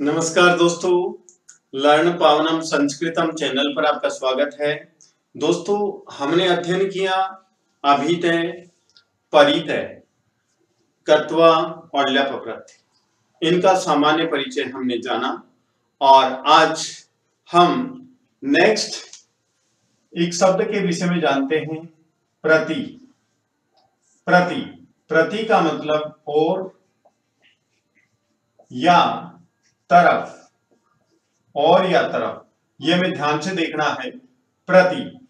नमस्कार दोस्तों, learn पावनम संस्कृतम channel पर आपका स्वागत है। दोस्तों, हमने अध्ययन किया अभितय परितय कत्वा और लपप्रत्य इनका सामान्य परिचय हमने जाना और आज हम नेक्स्ट एक शब्द के विषय में जानते हैं, प्रति। प्रति। प्रति का मतलब और या। तरफ़ और या तरफ़। ये हमें ध्यान से देखना है। प्रति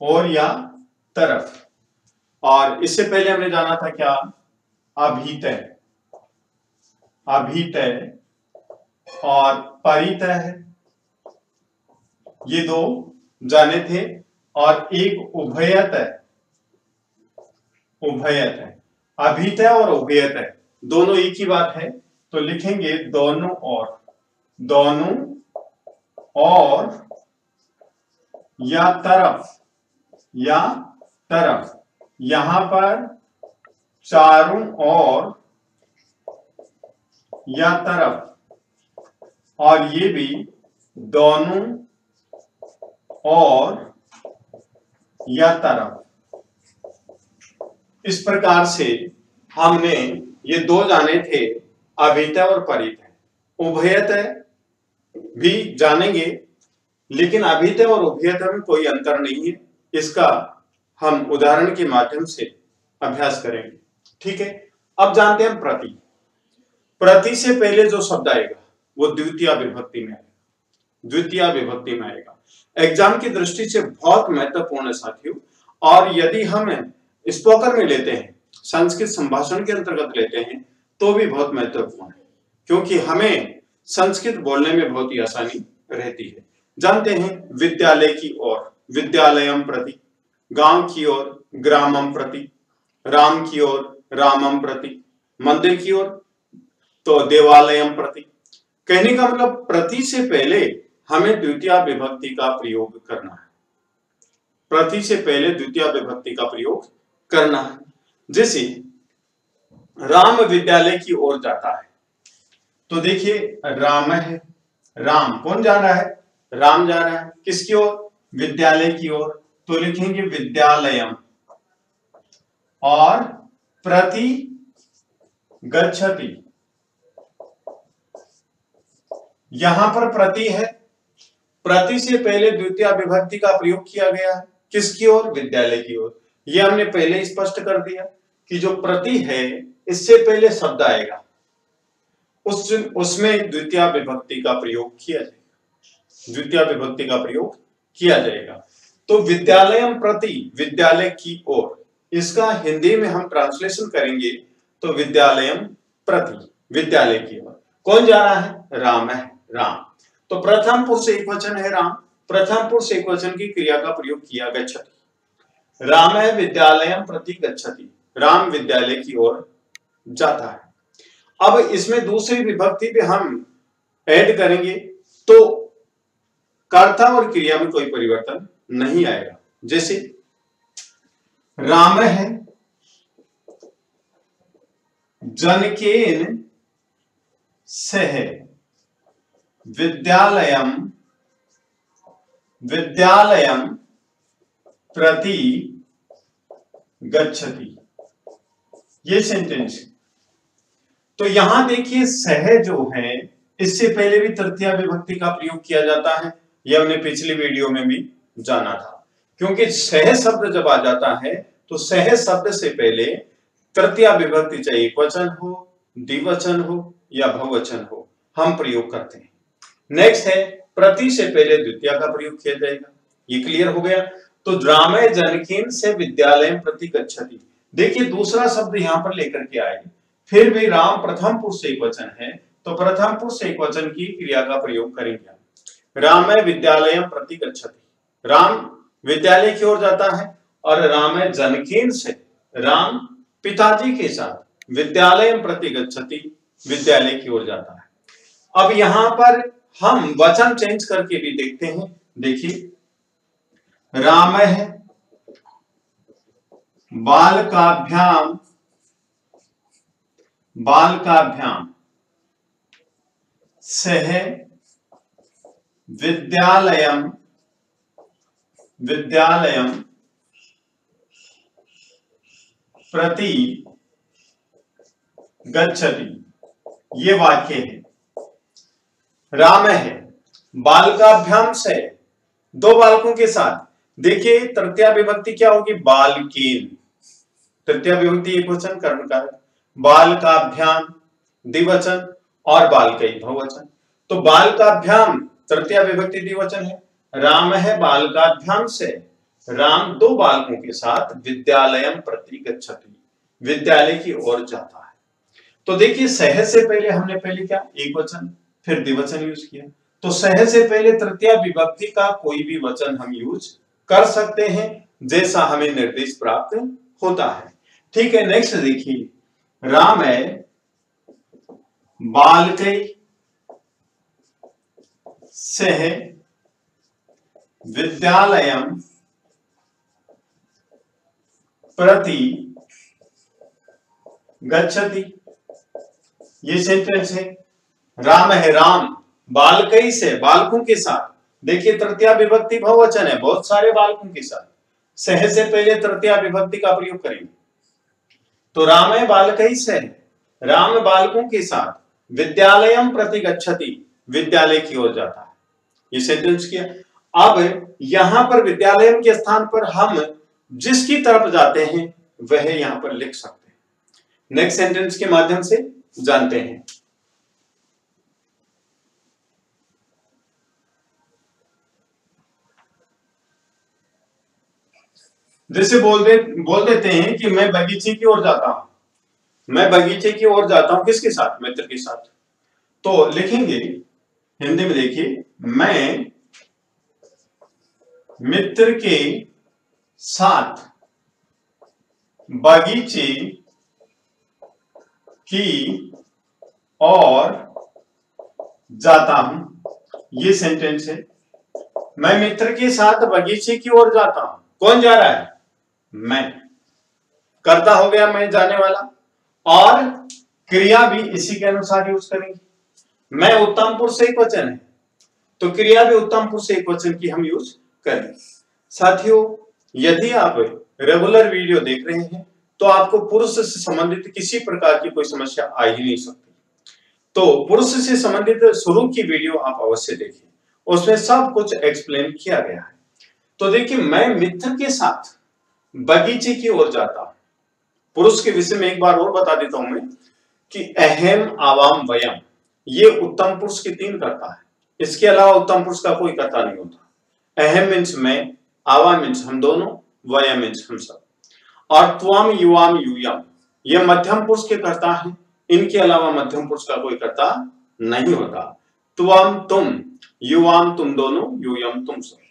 और या तरफ़। और इससे पहले हमने जाना था क्या? अभितय। अभितय और परितय है। ये दो जाने थे और एक उभयतय। उभयतय। अभितय और उभयत है दोनों एक ही बात है। तो लिखेंगे दोनों और दोनों और या तरफ़ या तरफ़। यहाँ पर चारों और या तरफ़। और ये भी दोनों और या तरफ़। इस प्रकार से हमने ये दो जाने थे। अभितय और परितय उभयतय भी जानेंगे, लेकिन अभित और उभयतय में कोई अंतर नहीं है। इसका हम उदाहरण के माध्यम से अभ्यास करेंगे। ठीक है? अब जानते हैं प्रति। प्रति से पहले जो शब्द आएगा, वो द्वितीय विभक्ति में आएगा। द्वितीय विभक्ति में आएगा। एग्ज़ाम की दृष्टि से बहुत महत्वपूर्ण है साथियों, और यदि हम स्पोकन में लेते हैं, संस्कृत संभाषण के अंतर्गत लेते हैं तो भी बहुत महत्वपूर्ण है, क्योंकि हमें संस्कृत बोलने में बहुत ही आसानी रहती है। जानते हैं, विद्यालय की ओर, विद्यालयम प्रति, गाँव की ओर, ग्रामम प्रति, राम की ओर, रामम प्रति, मंदिर की ओर तो देवालयम प्रति। कहने का मतलब प्रति से पहले हमें द्वितीय विभक्ति का प्रयोग करना है। प्रति से पहले द्वितीय विभक्ति का प्रयोग करना है। जैसे राम विद्यालय की ओर जाता है। तो देखिए, राम है, राम कौन जा रहा है? राम जा रहा है किसकी ओर? विद्यालय की ओर। तो लिखेंगे विद्यालयम। और प्रति गच्छति। यहाँ पर प्रति है। प्रति से पहले द्वितीय विभक्ति का प्रयोग किया गया है। किसकी ओर? विद्यालय की ओर। यह हमने पहले स्पष्ट कर दिया कि जो प्रति है इससे पहले शब्द आएगा। उस उसमें द्वितीय विभक्ति का प्रयोग किया जाएगा। द्वितीय विभक्ति का प्रयोग किया जाएगा। तो विद्यालय प्रति विद्यालय की ओर, इसका हिंदी में हम ट्रांसलेशन करेंगे तो विद्यालय प्रति विद्यालय की ओर। कौन जा रहा है? राम है, राम। तो प्रथम पुरुष एक वचन है राम। प्रथम पुरुष एक वचन की क्रिया का प्रयोग किया गच्छति। राम है विद्यालय प्रति गच्छति। राम विद्यालय की ओर जाता है। अब इसमें दूसरी विभक्ति पे हम ऐड करेंगे तो कर्ता और क्रिया में कोई परिवर्तन नहीं आएगा। जैसे, राम है, जनकेन सह, विद्यालयम विद्यालयम प्रति गच्छति। ये सेंटेंस तो यहाँ देखिए सह जो है, इससे पहले भी तृतीय विभक्ति का प्रयोग किया जाता है। यह हमने पिछली वीडियो में भी जाना था। क्योंकि सह शब्द जब आ जाता है तो सह शब्द से पहले तृतीय विभक्ति चाहे एक वचन हो, द्विवचन हो या बहुवचन हो, हम प्रयोग करते हैं। नेक्स्ट है, प्रति से पहले द्वितीय का प्रयोग किया जाएगा। ये क्लियर हो गया। तो ड्रामे जनकीन से विद्यालय प्रति गच्छति। देखिए दूसरा शब्द यहाँ पर लेकर के आए। फिर भी राम प्रथम पुरुष एक वचन है तो प्रथम पुरुष एक वचन की क्रिया का प्रयोग करेंगे राम विद्यालय प्रति गच्छति राम विद्यालय की ओर जाता है और राम जनकीन से राम पिताजी के साथ विद्यालय प्रति गच्छति विद्यालय की ओर जाता है। अब यहाँ पर हम वचन चेंज करके भी देखते हैं। देखिए, राम है बालकाभ्याम बालकाभ्याम सह विद्यालयम विद्यालयम प्रति गच्छति। ये वाक्य है। राम है। बालकाभ्याम से दो बालकों के साथ। देखिए, तृतीय विभक्ति क्या होगी? बालकीन। तृतीय विभक्ति एक वचन कर्मकारक बालकाभ्याम, द्विवचन और बाल बालकई बहुवचन। तो बालकाभ्याम तृतीय विभक्ति द्विवचन है। राम है बालकाभ्याम से। राम दो बालकों के साथ विद्यालय प्रति गच्छति विद्यालय की ओर जाता है। तो देखिए, सह से पहले हमने पहले क्या? एक वचन, फिर द्विवचन यूज़ किया। तो सह से पहले तृतीय विभक्ति का कोई भी वचन हम यूज़ कर सकते हैं, जैसा हमें निर्देश प्राप्त होता है। ठीक है नेक्स्ट देखिए। राम है बालकई सह विद्यालय प्रति गच्छति। ये सेंटेंस है। राम है राम बालकई से, बालकों के साथ। देखिए, तृतीय विभक्ति बहुवचन है, बहुत सारे बालकों के साथ। सह से पहले तृतीय विभक्ति का प्रयोग करेंगे। तो राम बालक से, राम बालकों के साथ विद्यालय प्रति गच्छति, विद्यालय की ओर जाता है। ये सेंटेंस किया। अब यहाँ पर विद्यालय के स्थान पर हम जिसकी तरफ़ जाते हैं, वह यहाँ पर लिख सकते हैं। नेक्स्ट सेंटेंस के माध्यम से जानते हैं। जैसे बोल दे, बोल देते हैं कि मैं बगीचे की ओर जाता हूँ। मैं बगीचे की ओर जाता हूँ किसके साथ? मित्र के साथ। तो लिखेंगे, हिंदी में देखिए, मैं मित्र के साथ बगीचे की और जाता हूँ। ये सेंटेंस है। मैं मित्र के साथ बगीचे की ओर जाता हूँ। कौन जा रहा है? मैं करता हो गया, मैं जाने वाला। और क्रिया भी इसी के अनुसार यूज़ करेंगे मैं उत्तम पुरुष एक वचन है तो क्रिया भी उत्तम पुरुष एक वचन की हम यूज़ करें। साथियों, यदि आप रेगुलर वीडियो देख रहे हैं तो आपको पुरुष से संबंधित किसी प्रकार की कोई समस्या आ ही नहीं सकती। तो पुरुष से संबंधित शुरू की वीडियो आप अवश्य देखें। उसमें सब कुछ एक्सप्लेन किया गया है। तो देखिए, मैं मित्र के साथ बगीचे की ओर जाता पुरुष के विषय में एक बार और बता देता हूँ मैं कि अहम आवाम वयम, ये उत्तम पुरुष की तीन करता है। इसके अलावा उत्तम पुरुष का कोई करता नहीं होता। अहम मीन्स मैं आवा मीन्स हम दोनों, वयम मीन्स हम सब। और त्वम युवाम युयम, ये मध्यम पुरुष के करता है। इनके अलावा मध्यम पुरुष का कोई करता नहीं होता। त्वम तुम, युवाम तुम दोनों, युयम तुम सब।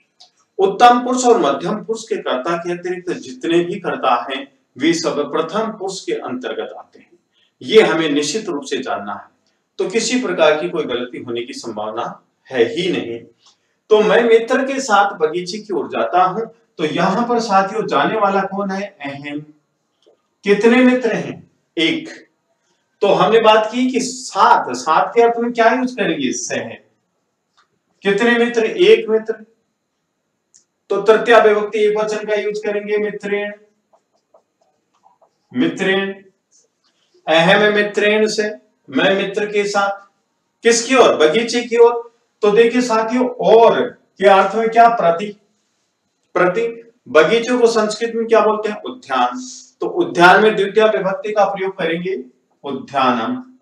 उत्तम पुरुष और मध्यम पुरुष के कर्ता के अतिरिक्त जितने भी कर्ता हैं, वे सब प्रथम पुरुष के अंतर्गत आते हैं। ये हमें निश्चित रूप से जानना है। तो किसी प्रकार की कोई गलती होने की संभावना है ही नहीं। तो मैं मित्र के साथ बगीचे की ओर जाता हूँ। तो यहाँ पर साथियों, जाने वाला कौन है? अहम। कितने मित्र हैं? एक। तो हमने बात की कि सात। सात के अर्थ में क्या यूज़ करेंगे? सह। कितने मित्र? एक मित्र। तो तृतीय विभक्ति एक वचन का यूज़ करेंगे, मित्रेण। मित्रेण। अहम मित्रेण से, मैं मित्र के साथ। किसकी ओर? बगीचे की ओर। तो देखिए साथियों, और के अर्थ में क्या प्रति? प्रति, बगीचे को संस्कृत में क्या बोलते हैं? उद्यान। तो उद्यान में द्वितीय विभक्ति का प्रयोग करेंगे, उद्यानम।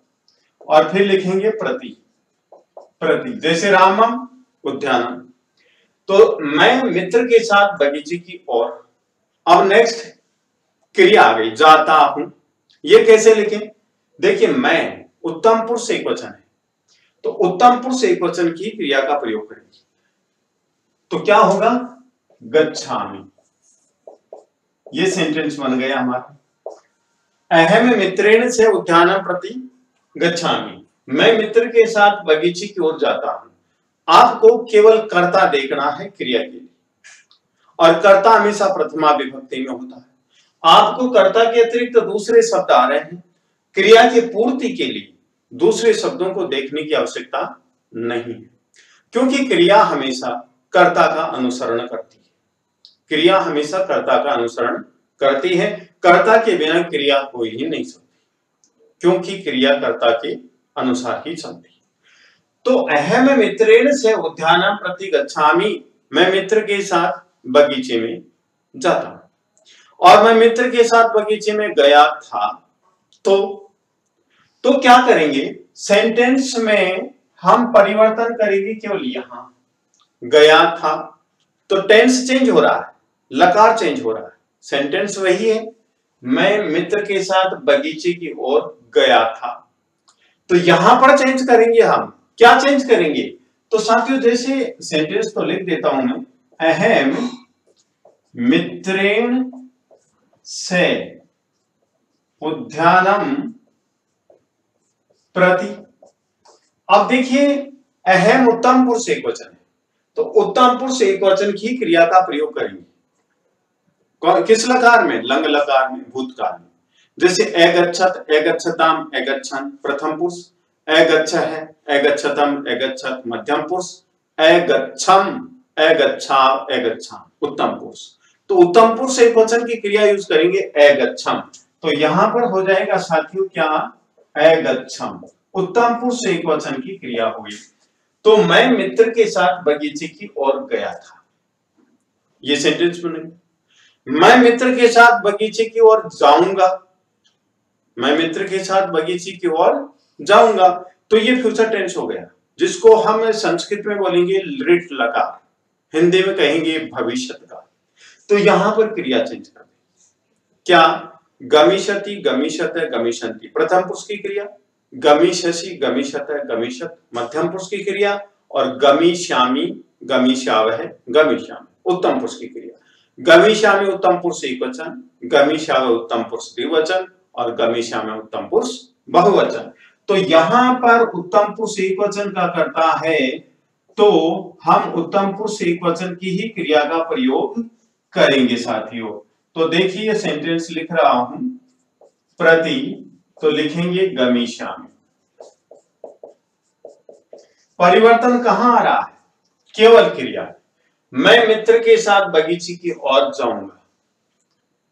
और फिर लिखेंगे प्रति। प्रति, जैसे रामम, उद्यानम। तो मैं मित्र के साथ बगीचे की ओर अब नेक्स्ट क्रिया आ गई, जाता हूँ। ये कैसे लिखें? देखिए, मैं उत्तम पुरुष एक वचन है। तो उत्तम पुरुष एक वचन की क्रिया का प्रयोग करेंगे। तो क्या होगा? गच्छामी। ये सेंटेंस बन गया हमारा। अहम मित्रेण से उद्यान प्रति गच्छामी। मैं मित्र के साथ बगीचे की ओर जाता हूँ। आपको केवल कर्ता देखना है क्रिया के लिए। और कर्ता हमेशा प्रथमा विभक्ति में होता है। आपको कर्ता के अतिरिक्त दूसरे शब्द आ रहे हैं। क्रिया की पूर्ति के लिए दूसरे शब्दों को देखने की आवश्यकता नहीं है। क्योंकि क्रिया हमेशा कर्ता का अनुसरण करती है। क्रिया हमेशा कर्ता का अनुसरण करती है। कर्ता के बिना क्रिया हो ही नहीं सकती। क्योंकि क्रिया कर्ता के अनुसार ही चलती है। तो अहम मित्रेण से उद्यान प्रति गच्छामी। मैं मित्र के साथ बगीचे में जाता हूँ। और मैं मित्र के साथ बगीचे में गया था तो तो क्या करेंगे? सेंटेंस में हम परिवर्तन करेंगे केवल यहाँ। गया था तो टेंस चेंज हो रहा है, लकार चेंज हो रहा है। सेंटेंस वही है, मैं मित्र के साथ बगीचे की ओर गया था। तो यहाँ पर चेंज करेंगे हम। क्या चेंज करेंगे? तो साथियों, जैसे सेंटेंस तो लिख देता हूँ मैं। अहम मित्रेण से उद्यानम प्रति। अब देखिए, अहम उत्तम पुरुष एक वचन है। तो उत्तम पुरुष एक वचन की क्रिया का प्रयोग करेंगे। किस लकार में? लंग लकार में, भूतकाल में। जैसे एगच्छत एगच्छताम एगच्छन प्रथम पुरुष एगच्छ है एगच्छतम एगच्छत मध्यम पुरुष एगच्छम एगच्छा एगच्छा उत्तम पुरुष तो उत्तम पुरुष एक वचन की क्रिया यूज़ करेंगे एगच्छम तो यहाँ पर हो जाएगा साथियों क्या? एगच्छम उत्तम पुरुष एक वचन की क्रिया हुई। तो मैं मित्र के साथ बगीचे की ओर गया था। ये सेंटेंस बने मैं मित्र के साथ बगीचे की ओर जाऊँगा। मैं मित्र के साथ बगीचे की ओर जाऊँगा तो ये फ्यूचर टेंस हो गया। जिसको हम संस्कृत में बोलेंगे लिट लगा, हिंदी में कहेंगे भविष्य का। तो यहाँ पर क्रिया चेंज कर क्या? गमिशति गमिशत गमिशंति प्रथम पुरुष की क्रिया गमिशसी गमिशत गमिशत मध्यम पुरुष की क्रिया और गमिश्यामी गमिश्याव है गमिश्यामी उत्तम पुरुष की क्रिया। गमिश्यामी उत्तम पुरुष एक वचन गमिश्याव उत्तम पुरुष द्विवचन और गमिश्यामी उत्तम पुरुष बहुवचन। तो यहाँ पर उत्तम पुरुष एक वचन का करता है तो हम उत्तम पुरुष एक वचन की ही क्रिया का प्रयोग करेंगे साथियों। तो देखिए सेंटेंस लिख रहा हूँ। प्रति तो लिखेंगे गमीशा में। परिवर्तन कहाँ आ रहा है? केवल क्रिया। मैं मित्र के साथ बगीचे की ओर जाऊँगा।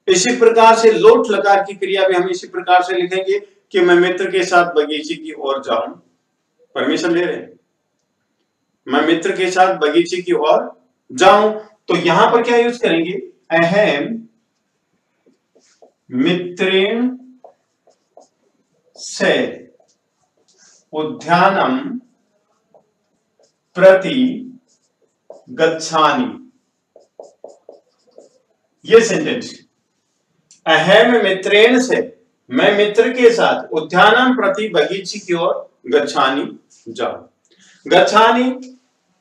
इसी प्रकार से लोट लकार की क्रिया भी हम इसी प्रकार से लिखेंगे। कि मैं मित्र के साथ बगीचे की ओर जाऊँ। परमिशन ले रहे मैं मित्र के साथ बगीचे की ओर जाऊँ तो यहाँ पर क्या यूज़ करेंगे? अहम मित्रेण से उद्यानम प्रति गच्छानी ये सेंटेंस अहम मित्रेण से मैं मित्र के साथ उद्यानम प्रति बगीचे की ओर गच्छानी जाऊँ। गच्छानी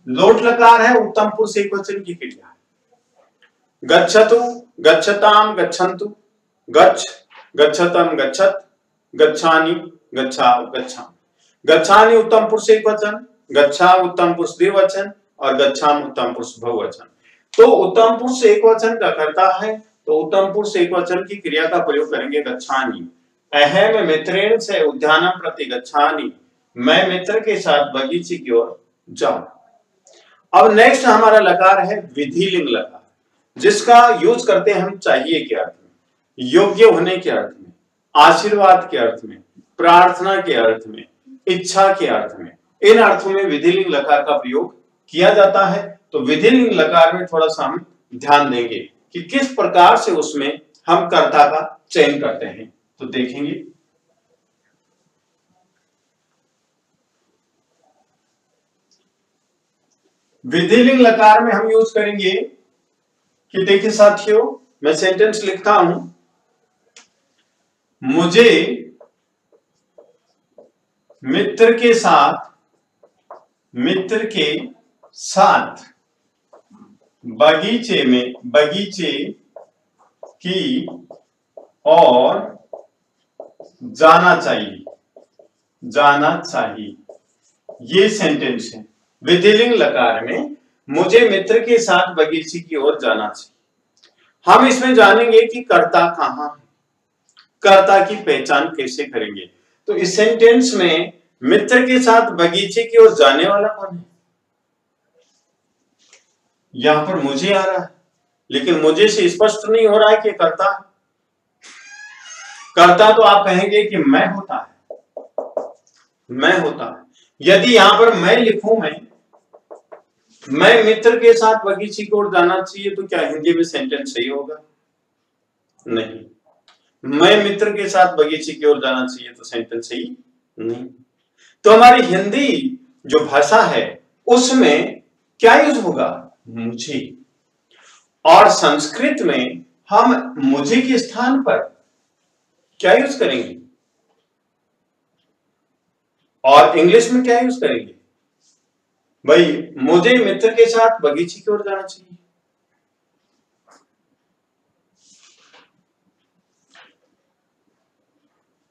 लोट लकार है उत्तम पुरुष एक वचन की क्रिया गच्छतु गच्छताम गच्छन्तु, गच्छ गच्छतम गच्छत, गच्छानी गच्छा गच्छा। गच्छानी उत्तम पुरुष एक वचन गच्छा उत्तम पुरुष द्विवचन और गच्छाम उत्तम पुरुष बहुवचन तो उत्तम पुरुष एक वचन का करता है तो उत्तम पुरुष एक वचन की क्रिया का प्रयोग करेंगे गच्छानी। अहम मित्रेण से उद्यान प्रति गच्छानी मैं मित्र के साथ बगीचे की ओर जाऊँ। अब नेक्स्ट हमारा लकार है विधिलिंग लकार। जिसका यूज़ करते हम चाहिए के अर्थ में, योग्य होने के अर्थ में, आशीर्वाद के अर्थ में, प्रार्थना के अर्थ में, इच्छा के अर्थ में। इन अर्थों में विधिलिंग लकार का प्रयोग किया जाता है। तो विधि लिंग लकार में थोड़ा सा हम ध्यान देंगे कि किस प्रकार से उसमें हम कर्ता का चयन करते हैं। तो देखेंगे। विधिलिंग लकार में हम यूज़ करेंगे कि देखिए साथियों, मैं सेंटेंस लिखता हूँ। मुझे मित्र के साथ, मित्र के साथ बगीचे में, बगीचे की और जाना चाहिए। जाना चाहिए। ये सेंटेंस है। विधिलिंग लकार में मुझे मित्र के साथ बगीचे की ओर जाना चाहिए। हम इसमें जानेंगे कि कर्ता कहाँ है। कर्ता की पहचान कैसे करेंगे। तो इस सेंटेंस में मित्र के साथ बगीचे की ओर जाने वाला कौन है? यहाँ पर मुझे आ रहा है। लेकिन मुझे से स्पष्ट नहीं हो रहा है कि करता करता तो आप कहेंगे कि मैं होता है। मैं होता है। यदि यहाँ पर मैं लिखूं मैं मैं मित्र के साथ बगीचे की ओर जाना चाहिए तो क्या हिंदी में सेंटेंस सही होगा? नहीं। मैं मित्र के साथ बगीचे की ओर जाना चाहिए तो सेंटेंस सही? नहीं। तो हमारी हिंदी जो भाषा है, उसमें क्या यूज़ होगा? मुझे। और संस्कृत में हम मुझे के स्थान पर क्या यूज़ करेंगे? और इंग्लिश में क्या यूज़ करेंगे? भाई, मुझे मित्र के साथ बगीचे की ओर जाना चाहिए।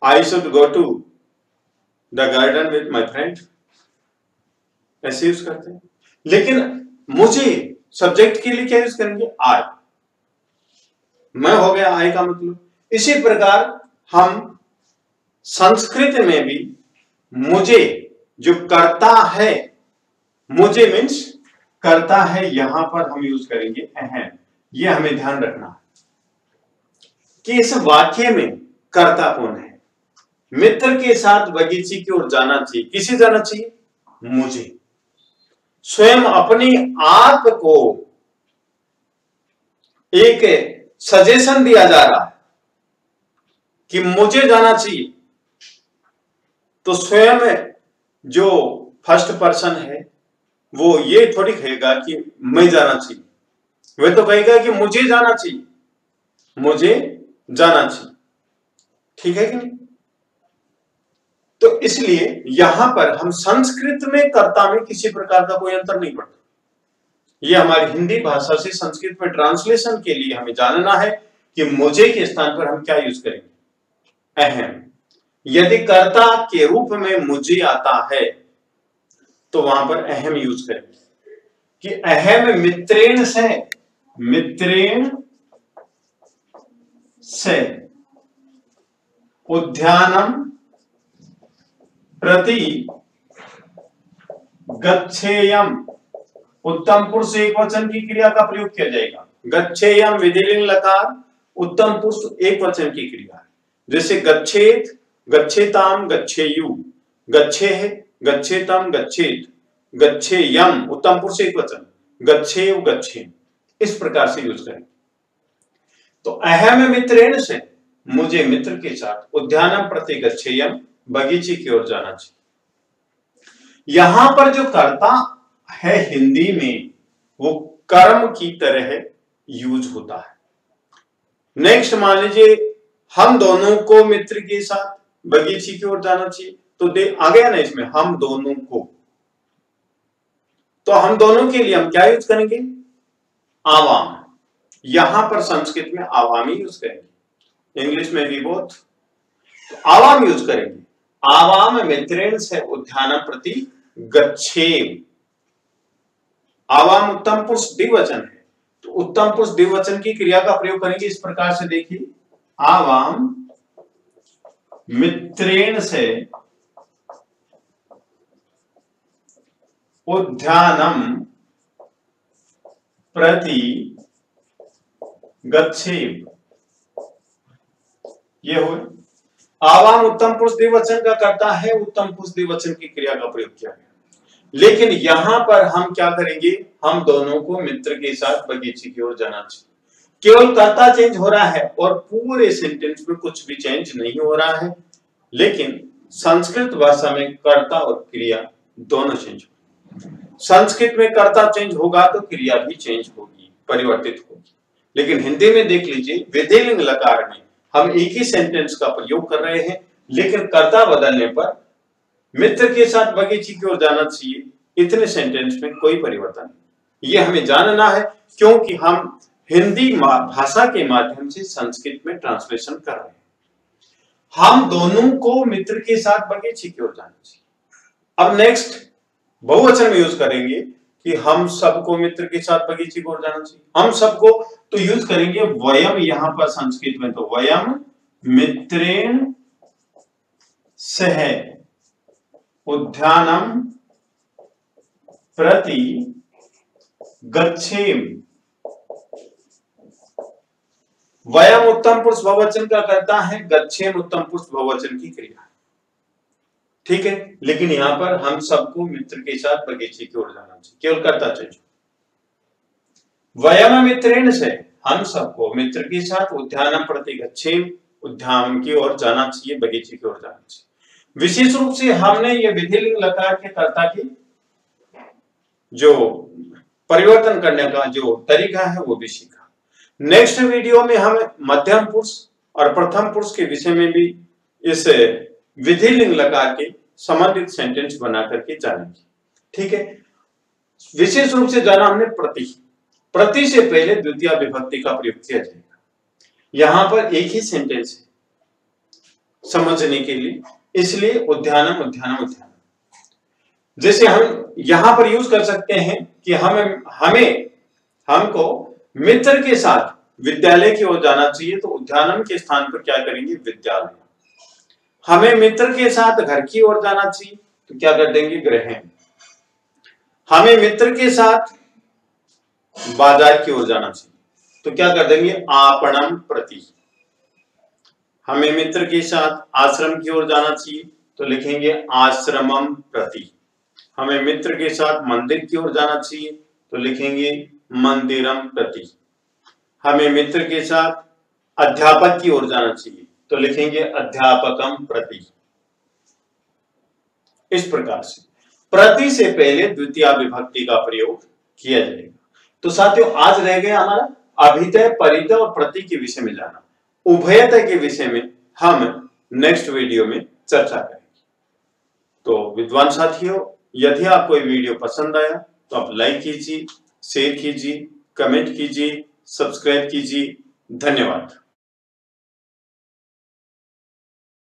I should go to the garden with my friend ऐसे यूज़ करते हैं। लेकिन मुझे सब्जेक्ट के लिए क्या यूज़ करेंगे? आई मैं हो गया आई का मतलब। इसी प्रकार हम संस्कृत में भी मुझे जो करता है, मुझे मीन्स करता है, यहाँ पर हम यूज़ करेंगे अहम। ये हमें ध्यान रखना है कि इस वाक्य में करता कौन है? मित्र के साथ बगीचे की ओर जाना चाहिए। किसे जाना चाहिए? मुझे। स्वयं अपने आप को एक सजेशन दिया जा रहा है। कि मुझे जाना चाहिए। तो स्वयं जो फ़र्स्ट पर्सन है, वो ये थोड़ी कहेगा कि मैं जाना चाहिए। वह तो कहेगा कि मुझे जाना चाहिए। मुझे जाना चाहिए। ठीक है कि नहीं? तो इसलिए यहाँ पर हम संस्कृत में कर्ता में किसी प्रकार का कोई अंतर नहीं पड़ता। ये हमारी हिंदी भाषा से संस्कृत में ट्रांसलेशन के लिए हमें जानना है कि मुझे के स्थान पर हम क्या यूज़ करेंगे। अहम यदि कर्ता के रूप में मुझे आता है तो वहाँ पर अहम यूज़ करेंगे कि अहम मित्रेण से मित्रेण से उद्यानम प्रति गच्छेयम। उत्तम पुरुष एक वचन की क्रिया का प्रयोग किया जाएगा। गच्छेयम, विधिलिंग लकार, उत्तम पुरुष एक वचन की क्रिया जैसे गच्छेत, गच्छेताम, गच्छेयु। गच्छे है, गच्छेतम, गच्छेत। गच्छेयम, उत्तम पुरुष एक वचन। गच्छे गच्छे इस प्रकार से यूज़ करें। तो अहम मित्रेण से मुझे मित्र के साथ उद्यानम प्रति गच्छेयम, बगीचे की ओर जाना चाहिए। यहाँ पर जो कर्ता है हिंदी में, वो कर्म की तरह यूज़ होता है। नेक्स्ट मान लीजिए हम दोनों को मित्र के साथ बगीचे की ओर जाना चाहिए। तो दे आ गया ना इसमें, हम दोनों को। तो हम दोनों के लिए हम क्या यूज़ करेंगे? आवाम। यहाँ पर संस्कृत में आवामी यूज़ करेंगे। इंग्लिश में भी बहुत। तो आवाम यूज़ करेंगे। आवाम मित्रेण से उद्यान प्रति गच्छे आवाम उत्तम पुरुष द्विवचन है। तो उत्तम पुरुष द्विवचन की क्रिया का प्रयोग करेंगे इस प्रकार से देखिए। आवाम मित्रेण से उद्यानम प्रति गच्छे ये हुए। आवाम उत्तम पुरुष दिवचन का करता है, उत्तम पुरुष दिवचन की क्रिया का प्रयोग किया गया। लेकिन यहाँ पर हम क्या करेंगे? हम दोनों को मित्र के साथ बगीचे की ओर जाना चाहिए। केवल कर्ता चेंज हो रहा है और पूरे सेंटेंस में कुछ भी चेंज नहीं हो रहा है, लेकिन संस्कृत भाषा में कर्ता और क्रिया दोनों चेंज संस्कृत में कर्ता चेंज होगा तो क्रिया भी चेंज होगी, परिवर्तित होगी। लेकिन हिंदी में देख लीजिए, विधिलिंग लकार में हम एक ही सेंटेंस का प्रयोग कर रहे हैं, लेकिन कर्ता बदलने पर मित्र के साथ बगीचे की ओर जाना चाहिए, इतने सेंटेंस में कोई परिवर्तन नहीं। ये हमें जानना है, क्योंकि हम हिंदी भाषा के माध्यम से संस्कृत में ट्रांसलेशन कर रहे हैं। हम दोनों को मित्र के साथ बगीचे की ओर जाना चाहिए। अब नेक्स्ट बहुवचन में यूज़ करेंगे कि हम सबको मित्र के साथ बगीचे को जाना चाहिए। हम सबको तो यूज़ करेंगे वयम, यहाँ पर संस्कृत में तो वयम, मित्रेण सह, उद्यानम प्रति गच्छेम। वयम उत्तम पुरुष बहुवचन का करता है, गच्छेम उत्तम पुरुष बहुवचन की क्रिया। ठीक है? लेकिन यहाँ पर हम सबको मित्र के साथ बगीचे की ओर जाना चाहिए। केवल करता चाहिए वयम मित्रेण से हम सबको मित्र के साथ उद्यान प्रति गच्छेम उद्यान की ओर जाना चाहिए, बगीचे की ओर जाना चाहिए। विशेष रूप से हमने ये विधिलिंग लकार के कर्ता की जो परिवर्तन करने का जो तरीका है, वो भी सीखा। नेक्स्ट वीडियो में हम मध्यम पुरुष और प्रथम पुरुष के विषय में भी इस विधि लिंग लगा के संबंधित सेंटेंस बना करके जानेंगे। ठीक है? विशेष रूप से जाना हमने प्रति। प्रति से पहले द्वितीय विभक्ति का प्रयोग किया जाएगा। यहाँ पर एक ही सेंटेंस है समझने के लिए। इसलिए उद्यानम उद्यानम उद्यान जैसे हम यहाँ पर यूज़ कर सकते हैं कि हम, हमें, हमको मित्र के साथ विद्यालय की ओर जाना चाहिए तो उद्यानम के स्थान पर क्या करेंगे? विद्यालय। हमें मित्र के साथ घर की ओर जाना चाहिए तो क्या कर देंगे? ग्रह हमें मित्र के साथ बाज़ार की ओर जाना चाहिए तो क्या कर देंगे? आपणम प्रति। हमें मित्र के साथ आश्रम की ओर जाना चाहिए तो लिखेंगे आश्रमम प्रति। हमें मित्र के साथ मंदिर की ओर जाना चाहिए तो लिखेंगे मंदिरम प्रति। हमें मित्र के साथ अध्यापक की ओर जाना चाहिए। तो लिखेंगे अध्यापकम प्रति। इस प्रकार से प्रति से पहले द्वितीय विभक्ति का प्रयोग किया जाएगा। तो साथियों, आज रह गया हमारा अभितय परितय और प्रति के विषय में जाना। उभयतय के विषय में हम नेक्स्ट वीडियो में चर्चा करेंगे। तो विद्वान साथियों, यदि आपको ये वीडियो पसंद आया तो आप लाइक कीजिए शेयर कीजिए कमेंट कीजिए सब्सक्राइब कीजिए। धन्यवाद।